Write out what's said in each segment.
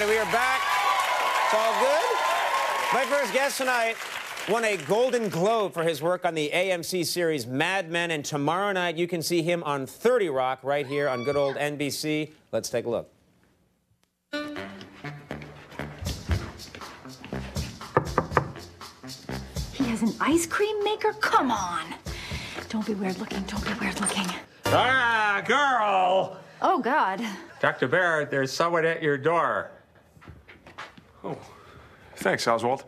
everybody. We are back. It's all good. My first guest tonight won a Golden Globe for his work on the AMC series Mad Men, and tomorrow night you can see him on 30 Rock right here on good old NBC. Let's take a look. He has an ice cream maker? Come on. Don't be weird looking. Don't be weird looking. Ah, girl! Oh, God. Dr. Barrett, there's someone at your door. Oh, thanks, Oswald.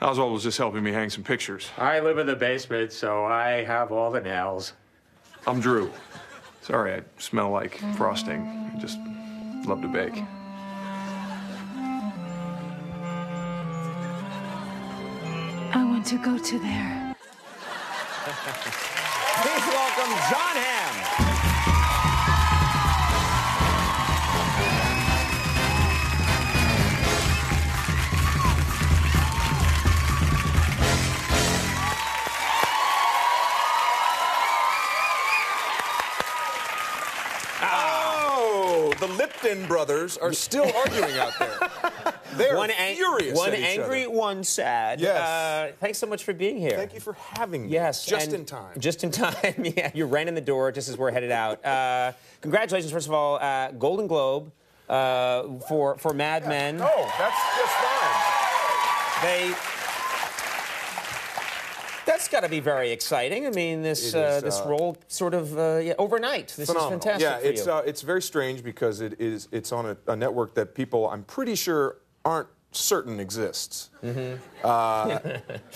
Oswald was just helping me hang some pictures. I live in the basement, so I have all the nails. I'm Drew. Sorry, I smell like frosting. I just love to bake. I want to go to there. Please welcome Jon Hamm. Lipton brothers are still arguing out there. They're One, ang- furious. one angry, other. one sad. Yes. Uh, thanks so much for being here. Thank you for having me. Yes. just in time. Just in time. yeah, you ran in the door just as we're headed out. Uh, congratulations, first of all, uh, Golden Globe uh, for for Mad Men. Oh, that's just fine. They. That's got to be very exciting. I mean, this uh, this uh, role sort of uh, yeah, overnight. This Phenomenal. is fantastic Yeah, it's uh, it's very strange because it is it's on a, a network that people I'm pretty sure aren't certain exists. Mm-hmm. Uh,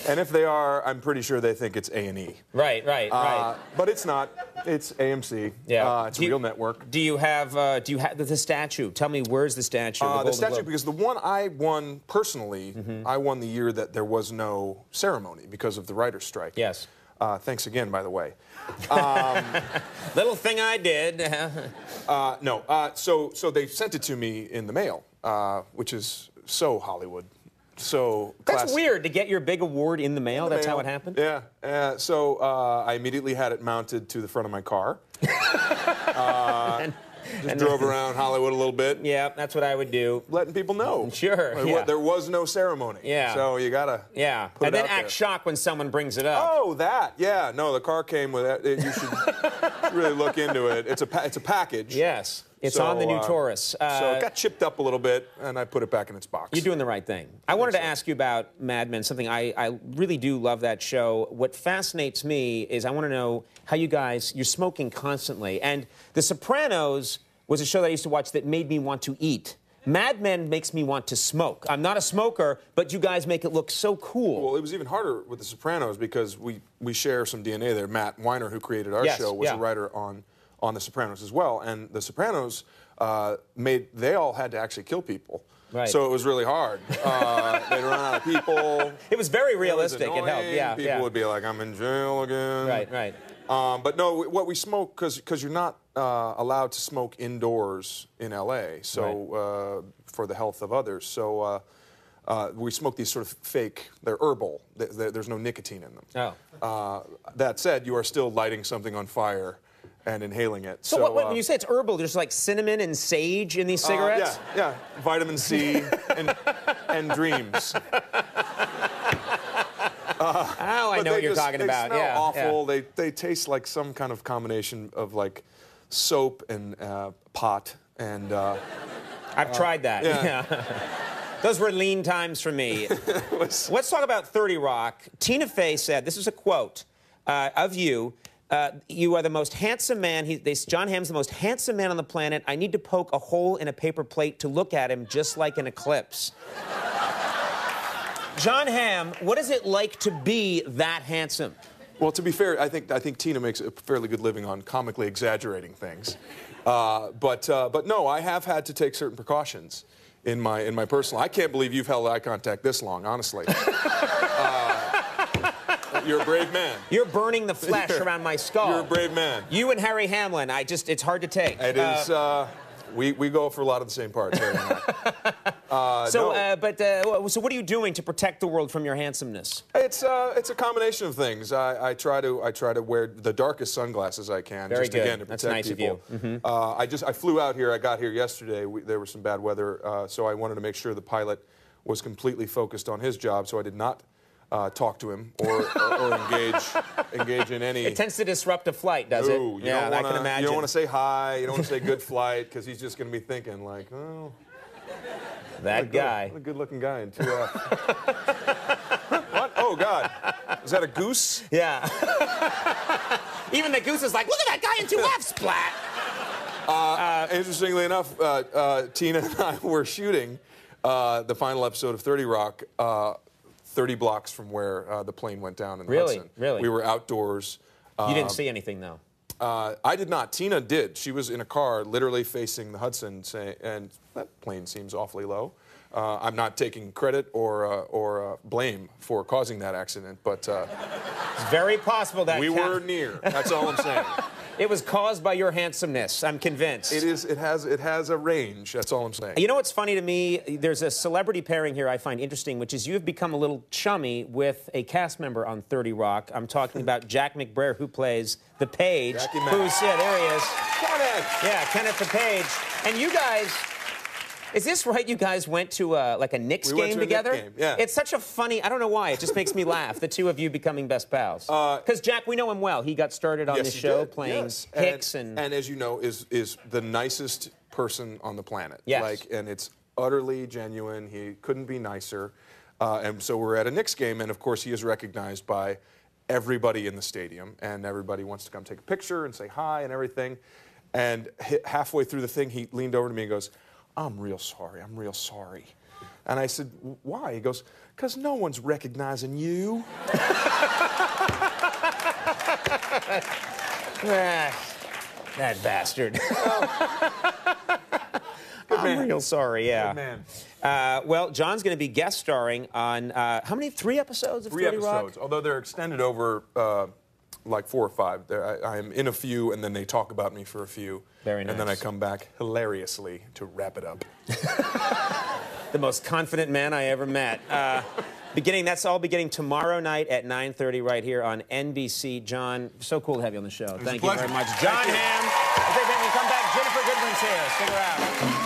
and if they are, I'm pretty sure they think it's A and E. right, right, Uh, right. but it's not. It's AMC. Yeah. Uh, it's Do a you- real network. Do you have uh, do you have the, the statue? Tell me where's the statue? Uh, the Golden statue, Globe? because the one I won personally, Mm-hmm. I won the year that there was no ceremony because of the writer's strike. Yes. Uh, thanks again, by the way. Little thing I did. Uh, no, uh, so so they sent it to me in the mail, uh, which is so Hollywood, so. That's weird to get your big award in the mail. The That's how it happened. Yeah. Uh, so uh, I immediately had it mounted to the front of my car. And- Just and- drove around Hollywood a little bit, Yeah, that's what I would do. letting people know. Sure, There wa- yeah. There was no ceremony. Yeah. So you gotta. Yeah, and then act there. shocked when someone brings it up. Oh, that. Yeah. No, the car came with it. You should really look into it. It's a pa- it's a package. Yes, it's So, on the new uh, Taurus. Uh, so it got chipped up a little bit, and I put it back in its box. You're doing the right thing. I wanted to ask you about Mad Men, something I, I really do love that show. What fascinates me is I want to know how you guys, you're smoking constantly. And The Sopranos was a show that I used to watch that made me want to eat. Mad Men makes me want to smoke. I'm not a smoker, but you guys make it look so cool. Well, it was even harder with The Sopranos because we, we share some DNA there. Matt Weiner, who created our Yes, show, was yeah. a writer on, on The Sopranos as well. And The Sopranos uh, made, they all had to actually kill people. Right. So it was really hard. Uh, they'd run out of people. It was very It realistic. It, helped. Yeah, People yeah. would be like, I'm in jail again. Right, right. Um, but no, what we smoke, because you're not uh, allowed to smoke indoors in LA, so uh, for the health of others. So uh, uh, we smoke these sort of fake, they're herbal, Th- th- there's no nicotine in them. Oh. Uh, that said, you are still lighting something on fire and inhaling it. So, what, what- uh, when you say it's herbal, there's like cinnamon and sage in these cigarettes? Uh, yeah, yeah, vitamin C and, and dreams. Oh, I know what you're just- talking about. Yeah, awful. They they taste like some kind of combination of like soap and uh, pot and. Uh. I've tried that. yeah. Yeah. Those were lean times for me. Let's talk about 30 Rock. Tina Fey said, this is a quote uh, of you. Uh, you are the most handsome man. He, they, Jon Hamm's the most handsome man on the planet. I need to poke a hole in a paper plate to look at him just like an eclipse. John Hamm, what is it like to be that handsome? Well, to be fair, I think I think Tina makes a fairly good living on comically exaggerating things, uh, but uh, but no, I have had to take certain precautions in my in my personal. I can't believe you've held eye contact this long, honestly. uh, you're a brave man. You're burning the flesh around my skull. You're a brave man. You and Harry Hamlin, I just, it's hard to take. It is. Uh, we we go for a lot of the same parts. Harry and I. Uh, So, no. uh, but uh, so what are you doing to protect the world from your handsomeness? It's uh, it's a combination of things. I, I try to I try to wear the darkest sunglasses I can. Very just good. again to That's protect nice of you. people. Uh, I just I flew out here. I got here yesterday. We, there was some bad weather, uh, so I wanted to make sure the pilot was completely focused on his job. So I did not uh, talk to him or, or, or engage engage in any. It tends to disrupt a flight, does it? Ooh, you yeah, don't I wanna, can imagine. You don't want to say hi. You don't want to say good flight because he's just going to be thinking like, oh, that guy. what a good-looking guy in 2F. what? Oh God, is that a goose? Yeah. Even the goose is like, look at that guy in two F splat. Interestingly enough, uh, uh, Tina and I were shooting uh, the final episode of 30 Rock uh, 30 blocks from where uh, the plane went down in the Really? Hudson. Really? We were outdoors. You Um, didn't see anything though. Uh, I did not. Tina did. She was in a car literally facing the Hudson, say, and that plane seems awfully low. Uh, I'm not taking credit or, uh, or uh, blame for causing that accident, but uh, It's very possible that we were near. That's all I'm saying. it was caused by your handsomeness. I'm convinced. It is. It has. It has a range. That's all I'm saying. You know what's funny to me? There's a celebrity pairing here I find interesting, which is you have become a little chummy with a cast member on 30 Rock. I'm talking about Jack McBrayer, who plays the Page. Jackie. Who's yeah, there he is. Kenneth! Yeah, Kenneth the Page. And you guys, is this right? You guys went to uh, like a Knicks We game to a Knicks together? game, yeah. It's such a funny. I don't know why. It just makes me laugh. The two of you becoming best pals. Because Jack, we know him well. He got started on Uh, Yes, this show did, playing yes. Hicks and, and as you know is is the nicest person on the planet. Yes. Like and it's utterly genuine. He couldn't be nicer. Uh, and so we're at a Knicks game, and of course he is recognized by everybody in the stadium, and everybody wants to come take a picture and say hi and everything. And halfway through the thing, he leaned over to me and goes, "I'm real sorry. I'm real sorry." And I said, "Why?" He goes, "Cause no one's recognizing you." Ah, that bastard. I'm real sorry, yeah. man. Uh, well, Jon's going to be guest starring on uh, how many? Three episodes of Three 30 episodes, Rock? although they're extended over uh, like four or five. There, I, I am in a few, and then they talk about me for a few. Very And then I come back hilariously to wrap it up. The most confident man I ever met. Uh, beginning, that's all beginning tomorrow night at 9:30 right here on NBC. Jon, so cool to have you on the show. Thank you very much, Jon. Hamm. If they come back, Ginnifer Goodwin's here. Stick around.